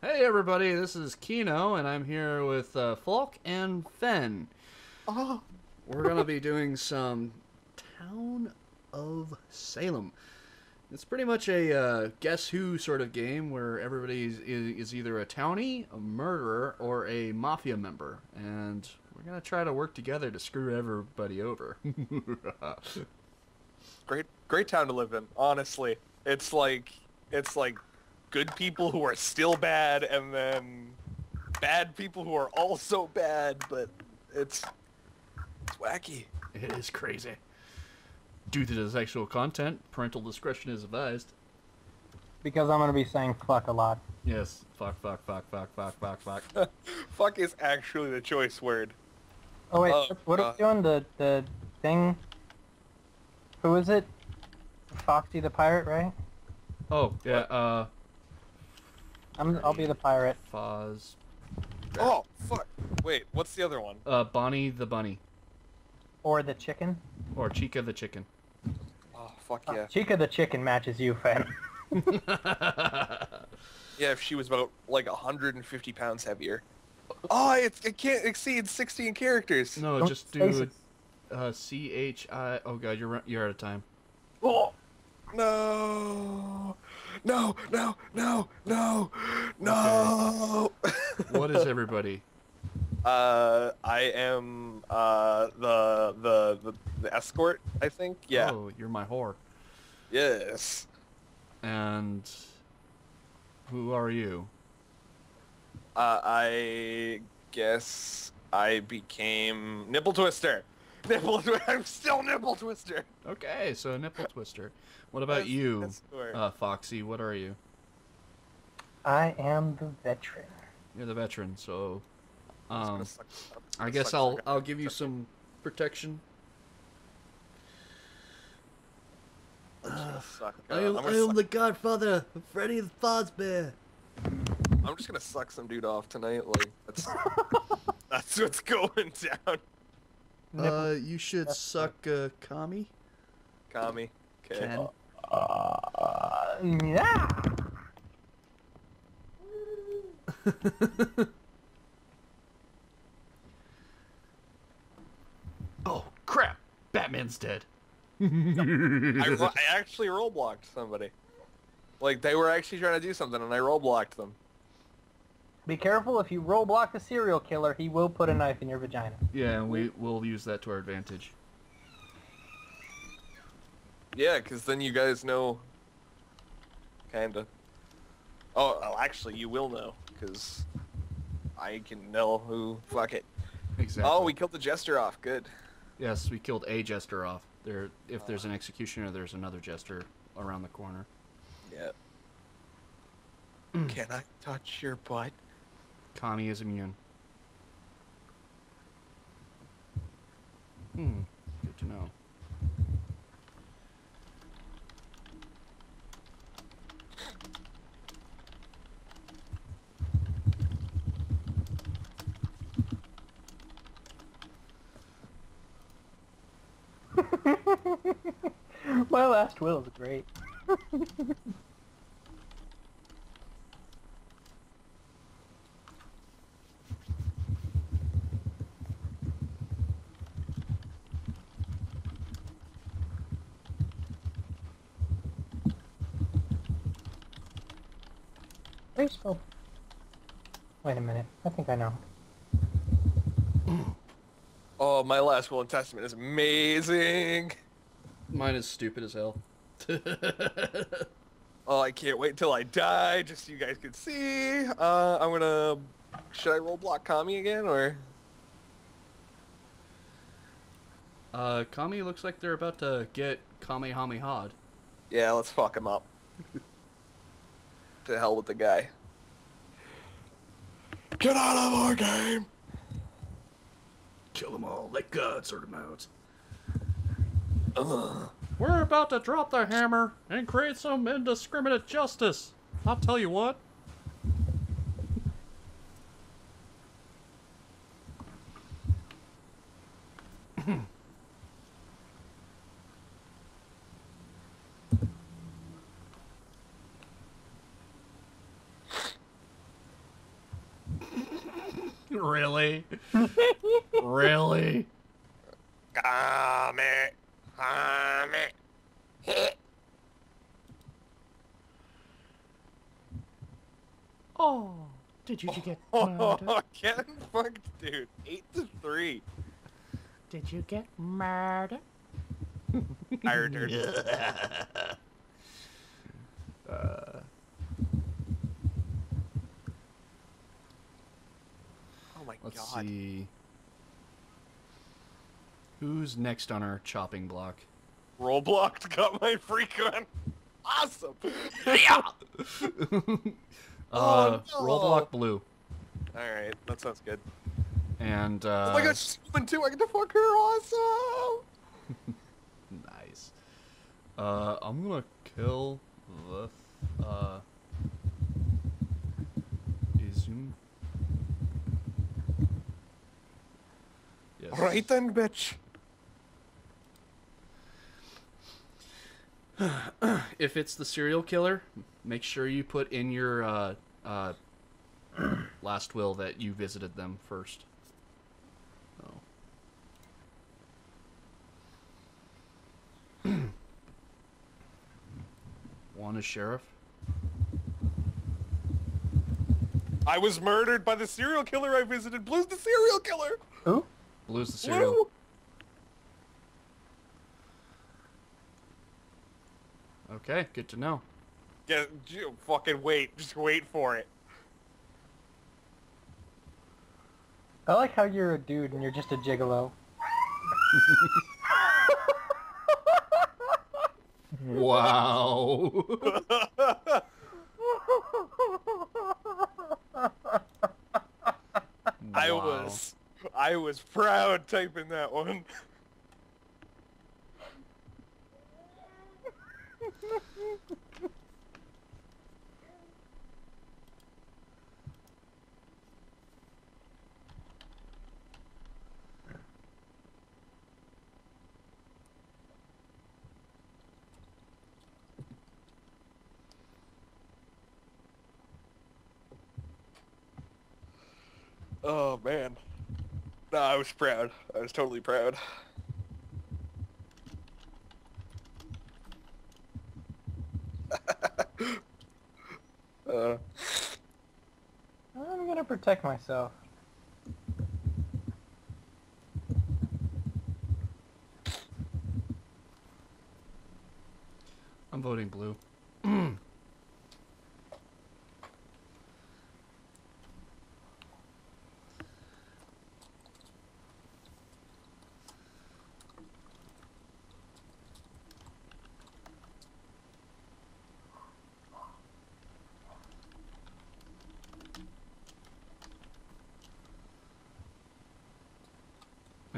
Hey everybody, this is Kino, and I'm here with uh, Folk and Fen. Oh, We're gonna be doing some Town of Salem. It's pretty much a uh, guess who sort of game where everybody is, is either a townie, a murderer, or a mafia member, and we're gonna try to work together to screw everybody over. great, great town to live in. Honestly, it's like it's like good people who are still bad, and then bad people who are also bad. But it's it's wacky. it is crazy. Due to the sexual content, parental discretion is advised. Because I'm gonna be saying fuck a lot. Yes, fuck, fuck, fuck, fuck, fuck, fuck, fuck. Fuck is actually the choice word. Oh wait, Oh, what are uh, we doing? The the thing. Who is it? Foxy the pirate, right? Oh, yeah, uh, I'm. I'll be the pirate. Foz, Oh fuck! Wait, what's the other one? uh, Bonnie the bunny, Or the chicken. or Chica the chicken. Oh fuck Uh, yeah! Chica the chicken matches you, Fen. Yeah, if she was about like 150 pounds heavier. Oh, it, it can't exceed 16 characters. no, Don't just space do it. uh, C H I. Oh god, you're ru- you're out of time. Oh. No. No, no, no, no, no. What is everybody? uh, I am uh the, the the the escort, I think. Yeah. Oh, you're my whore. Yes. And who are you? Uh, I guess I became Nipple Twister. Nipple Twister. I'm still Nipple Twister. Okay, so nipple twister. What about Yes, you, escort. uh, Foxy? What are you? I am the veteran. You're the veteran, so I'm um, I'm I gonna guess I'll I'll give you some protection. I'm just gonna suck. uh, I am, I'm I gonna am suck- the Godfather, Freddy Fazbear. I'm just gonna suck some dude off tonight. Like that's that's what's going down. Uh, you should suck uh, Kami. Kami. Okay. Ken. Uh, yeah. Oh crap! Batman's dead. I, ro- I actually role blocked somebody. Like they were actually trying to do something, and I role blocked them. Be careful if you role block the serial killer, he will put a knife in your vagina. yeah, and we will use that to our advantage. Yeah, because then you guys know. Kinda. Oh, well, actually, you will know, because I can know who. Fuck it. Exactly. Oh, we killed the jester off. Good. Yes, we killed a jester off. There, if there's an executioner, there's another jester around the corner. Yeah. Can I touch your butt? Kami is immune. Hmm. Good to know. My last will is great. Baseball. Wait a minute. I think I know. Oh, my last will and testament is amazing. Mine is stupid as hell. Oh, I can't wait till I die, just so you guys can see. Uh, I'm gonna. Should I roll block Kami again, or? uh, Kami looks like they're about to get Kamehameha'd. Yeah, let's fuck him up. to hell with the guy. Get out of our game! Kill them all. Let God sort them out. Ugh. We're about to drop the hammer and create some indiscriminate justice. I'll tell you what. really? really? Kame. Kame. Oh, did you get murdered? Oh, getting fucked, dude. Eight to three. Did you get murdered? Murdered. uh, Oh my god. let's god. see. Who's next on our chopping block? Roblox got my freak on. Awesome. Uh, Oh, no. Roblox Blue. Alright, that sounds good. And uh, oh my gosh, she's woman too. I get to fuck her. Awesome. nice. Uh, I'm gonna kill the uh Izum. Yes. Right then, bitch. If it's the serial killer, make sure you put in your uh, uh, last will that you visited them first. Oh. One is sheriff. I was murdered by the serial killer I visited. Blue's the serial killer. Who? Blue's the serial. Blue. Okay, good to know. Yeah, you fucking wait. Just wait for it. I like how you're a dude and you're just a gigolo. Wow. I Wow. was, I was proud typing that one. Oh man. No, I was proud. I was totally proud. uh, I'm gonna protect myself. I'm voting blue.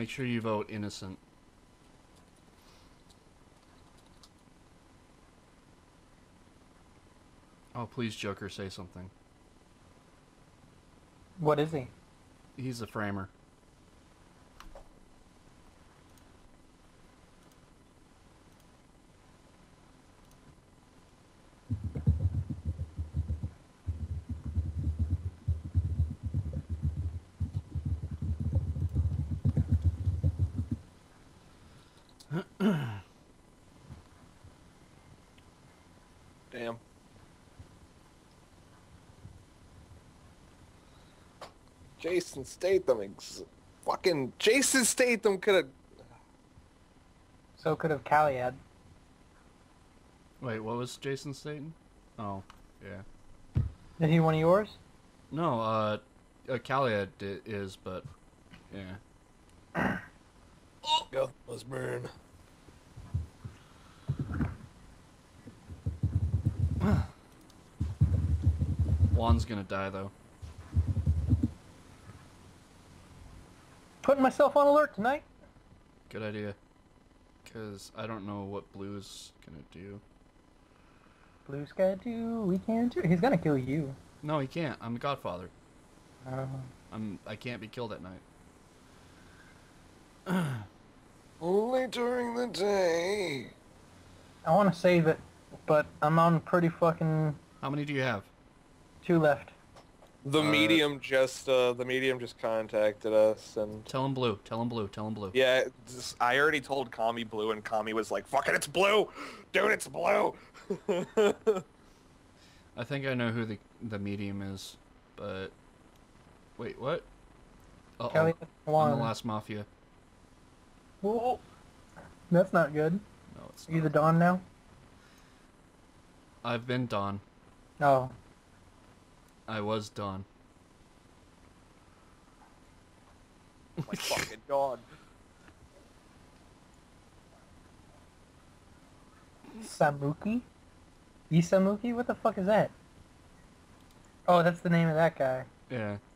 Make sure you vote innocent. Oh, please, Joker, say something. What is he? He's a framer. Jason Statham, ex- fucking Jason Statham could have. So could have Caliad. Wait, what was Jason Statham? Oh, yeah. Is he one of yours? No, uh, uh Caliad i- is, but yeah. oh, Go, let's burn. Juan's gonna die though. Putting myself on alert tonight. Good idea. Cause I don't know what Blue's gonna do. Blue's going to do, we can't do. He's gonna kill you. No, he can't. I'm the Godfather. Uh, I'm. I can't be killed at night. Only during the day. I want to save it, but I'm on pretty fucking How many do you have? two left. The Uh, medium just uh, the medium just contacted us and Tell him blue. Tell him blue. Tell him blue. yeah, just, I already told Kami blue and Kami was like, "Fuck it, it's blue, dude, it's blue." I think I know who the the medium is, but wait, what? Uh Kelly, oh, one. I'm the last mafia. Whoa. That's not good. No, it's Are you the not. Dawn now? I've been Dawn. No. I was Dawn. My fucking god. Samuki? Isamuki? What the fuck is that? Oh, that's the name of that guy. Yeah.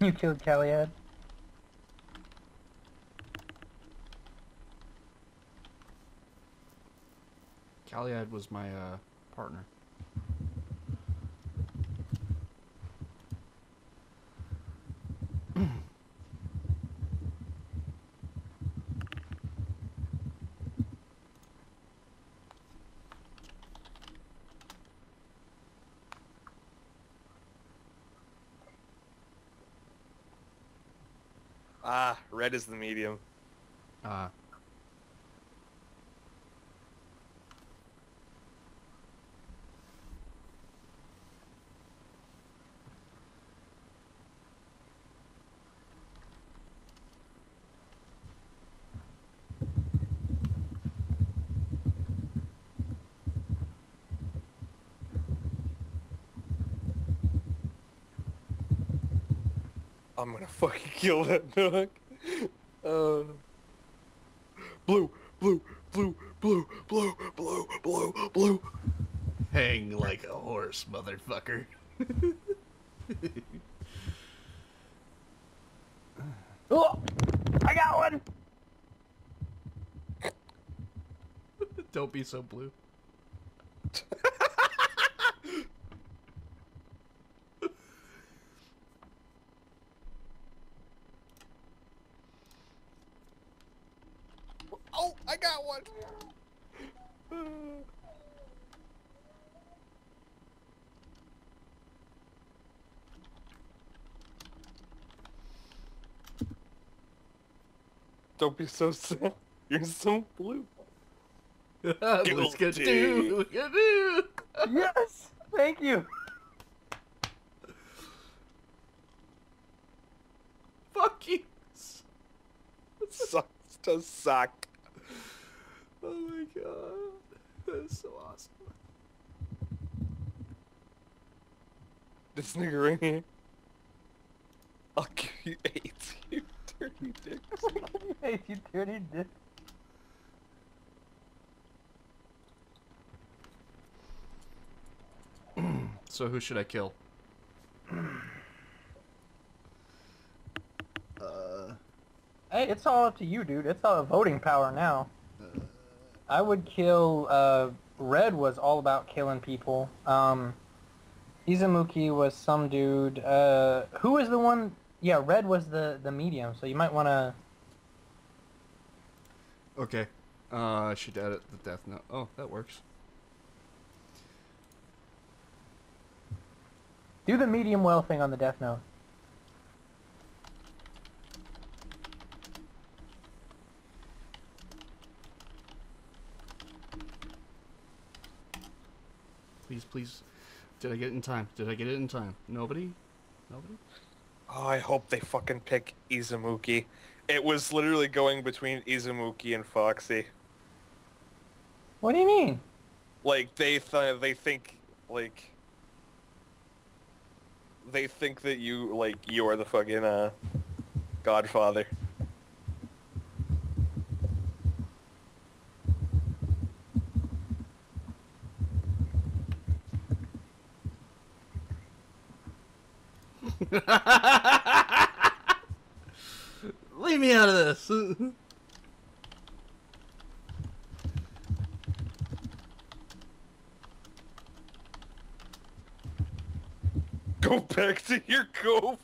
You killed Caliad. Caliad was my uh, partner. Ah, red is the medium. Uh, I'm gonna fucking kill that dog. Uh, blue, blue, blue, blue, blue, blue, blue, blue. hang like a horse, motherfucker. Oh! I got one! Don't be so blue. Oh, I got one. Don't be so sad. You're so blue. Let's get. Look. Yes! Thank you! Fuck you. Sucks to suck. Oh my god. That's so awesome. This nigga right here. I'll give you AIDS, you dirty dick. hey, you dirty dick. So who should I kill? Uh, Hey, it's all up to you, dude. It's all voting power now. I would kill, uh, Red was all about killing people. Um, Izumuki was some dude. Uh, who was the one? Yeah, Red was the, the medium, so you might want to... okay. Uh, I should edit the death note. Oh, that works. Do the medium well thing on the death note. Please, please. Did I get it in time? Did I get it in time? Nobody? Nobody? Oh, I hope they fucking pick Izumuki. It was literally going between Izumuki and Foxy. What do you mean? Like they th- they think like they think that you like you are the fucking uh Godfather. Leave me out of this. Go back to your cove.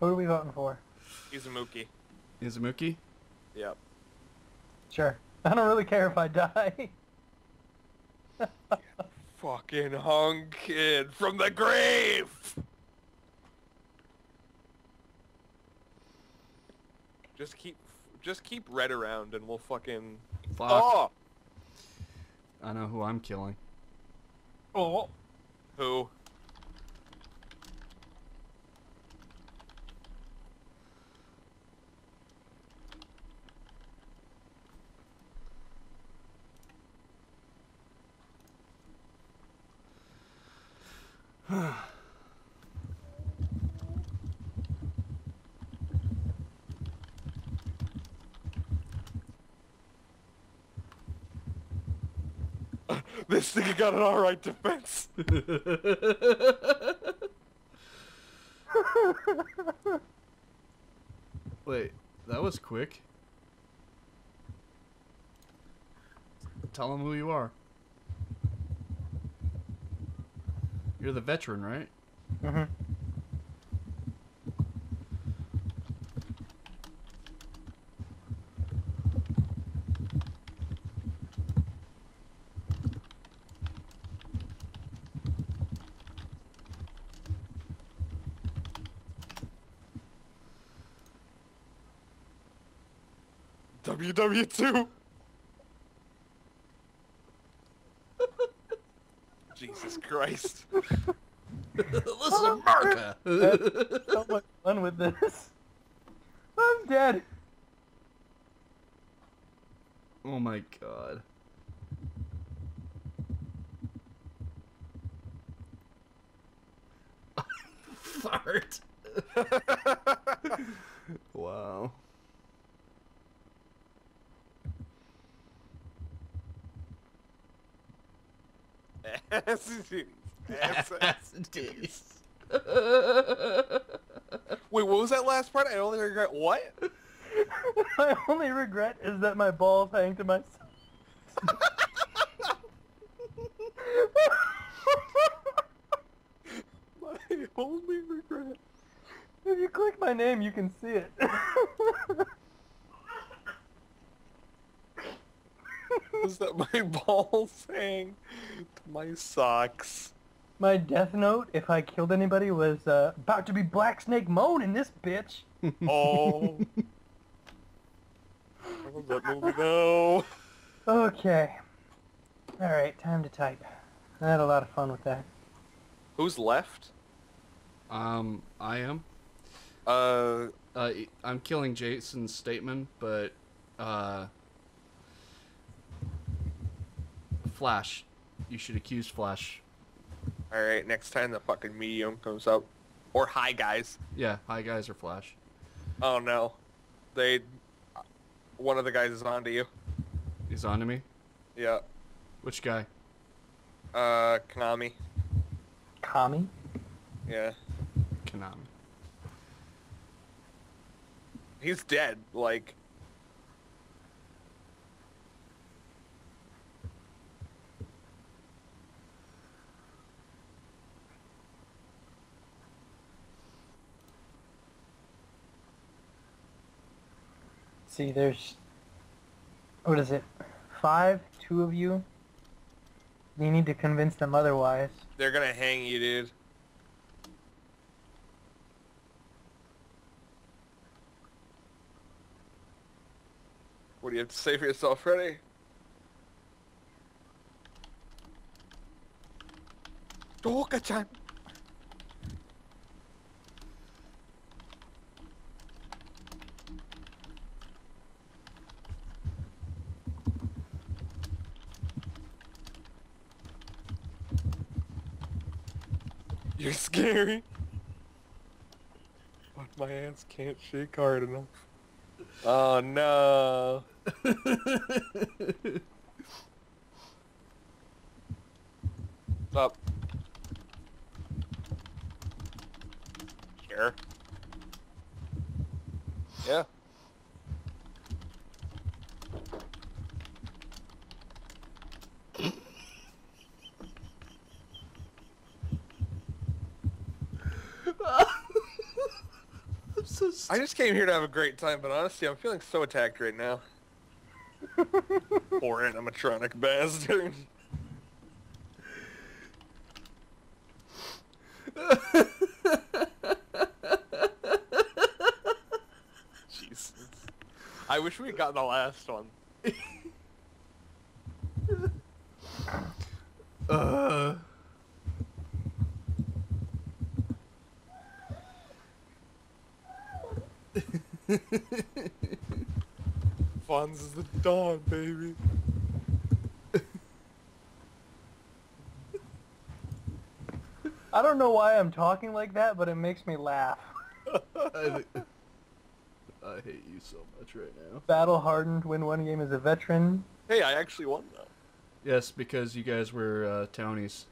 Who are we voting for? Izumuki. Izumuki? Yep. Sure. I don't really care if I die. Fucking hung kid from the grave! Just keep, just keep red around and we'll fucking... Fuck. Oh! I know who I'm killing. oh. Who? This thing got an alright defense. Wait, that was quick. Tell him who you are. You're the veteran, right? Mm-hmm. W 2 So much fun with this. I'm dead. oh my god. Fart. wow. Wait, what was that last part? I only regret what? My only regret is that my balls hang to my My only regret. If you click my name, you can see it. Was that my balls hang to my socks? My death note, if I killed anybody, was uh, about to be Black Snake Moan in this bitch. Oh. What was that movie though? Okay. Alright, time to type. I had a lot of fun with that. Who's left? Um, I am. Uh, Uh, I'm killing Jason statement, but uh, Flash. You should accuse Flash. Alright, next time the fucking medium comes up. Or hi guys. Yeah, hi guys or Flash. Oh no. They, one of the guys is onto you. He's on to me. Yeah. Which guy? Uh, Konami. Kami? Yeah. Konami. He's dead, like. See, there's... What is it? Five? Two of you? You need to convince them otherwise. They're gonna hang you, dude. What do you have to say for yourself, Freddy? Doka-chan! Scary. But my hands can't shake hard enough. Oh no. Up. Sure. Yeah. I just came here to have a great time, but honestly, I'm feeling so attacked right now. Poor animatronic bastard. Jesus. I wish we had gotten the last one. Uh, Fonz is the dawn, baby. I don't know why I'm talking like that, but it makes me laugh. I, I hate you so much right now. Battle hardened, win one game as a veteran. Hey, I actually won though. Yes, because you guys were uh, townies.